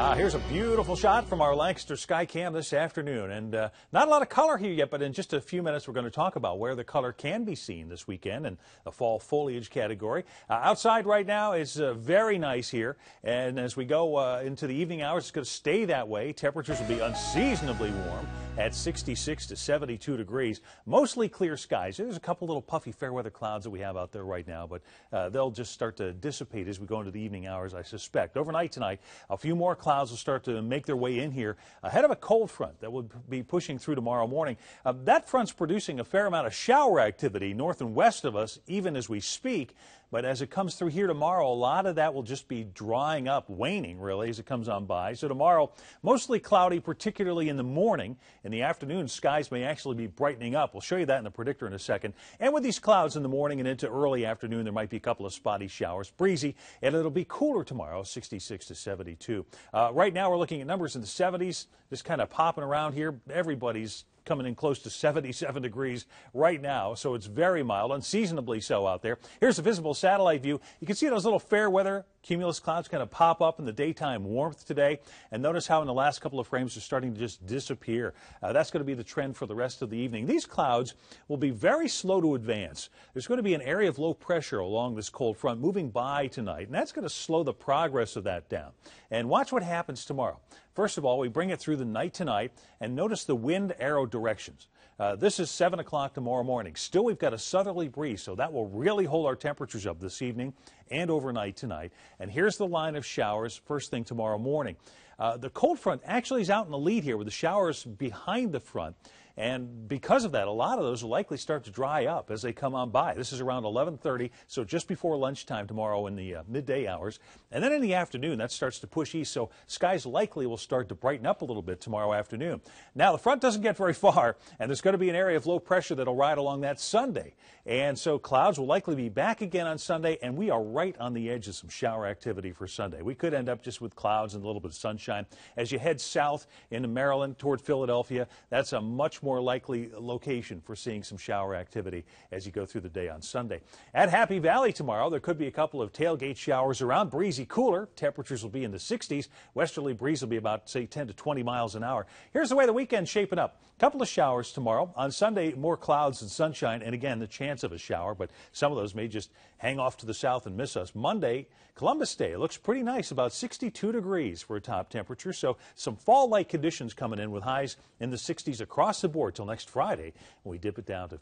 Uh, here's a beautiful shot from our Lancaster Skycam this afternoon. And uh, not a lot of color here yet, but in just a few minutes, we're going to talk about where the color can be seen this weekend in the fall foliage category. Uh, outside right now is uh, very nice here. And as we go uh, into the evening hours, it's going to stay that way. Temperatures will be unseasonably warm at 66 to 72 degrees. Mostly clear skies. There's a couple little puffy fair weather clouds that we have out there right now, but uh, they'll just start to dissipate as we go into the evening hours, I suspect. Overnight tonight, a few more clouds will start to make their way in here ahead of a cold front that will be pushing through tomorrow morning. Uh, that front's producing a fair amount of shower activity north and west of us, even as we speak. But as it comes through here tomorrow, a lot of that will just be drying up, waning really, as it comes on by. So tomorrow, mostly cloudy, particularly in the morning. In the afternoon, skies may actually be brightening up. We'll show you that in the predictor in a second. And with these clouds in the morning and into early afternoon, there might be a couple of spotty showers. Breezy, and it'll be cooler tomorrow, 66 to 72. Uh, right now, we're looking at numbers in the 70s, just kind of popping around here. Everybody's coming in close to 77 degrees right now, so it's very mild, unseasonably so out there. Here's a visible satellite view. You can see those little fair weather cumulus clouds kind of pop up in the daytime warmth today. And notice how in the last couple of frames they're starting to just disappear. Uh, that's going to be the trend for the rest of the evening. These clouds will be very slow to advance. There's going to be an area of low pressure along this cold front moving by tonight, and that's going to slow the progress of that down. And watch what happens tomorrow. First of all, we bring it through the night tonight, and notice the wind arrow directions. Uh, this is 7 o'clock tomorrow morning. Still, we've got a southerly breeze, so that will really hold our temperatures up this evening and overnight tonight. And here's the line of showers first thing tomorrow morning. Uh, the cold front actually is out in the lead here with the showers behind the front. And because of that, a lot of those will likely start to dry up as they come on by. This is around 11:30, so just before lunchtime tomorrow in the uh, midday hours. And then in the afternoon, that starts to push east, so skies likely will start to brighten up a little bit tomorrow afternoon. Now, the front doesn't get very far, and there's going to be an area of low pressure that'll ride along that Sunday. And so clouds will likely be back again on Sunday, and we are right on the edge of some shower activity for Sunday. We could end up just with clouds and a little bit of sunshine. As you head south into Maryland toward Philadelphia, that's a much more likely location for seeing some shower activity as you go through the day on Sunday. At Happy Valley tomorrow, there could be a couple of tailgate showers around, breezy cooler. Temperatures will be in the 60s. Westerly breeze will be about, say, 10 to 20 miles an hour. Here's the way the weekend's shaping up. A couple of showers tomorrow. On Sunday, more clouds and sunshine, and again, the chance of a shower, but some of those may just hang off to the south and miss us. Monday, Columbus Day, looks pretty nice, about 62 degrees for a top temperature. So some fall-like conditions coming in with highs in the 60s across the board till next Friday. When we dip it down to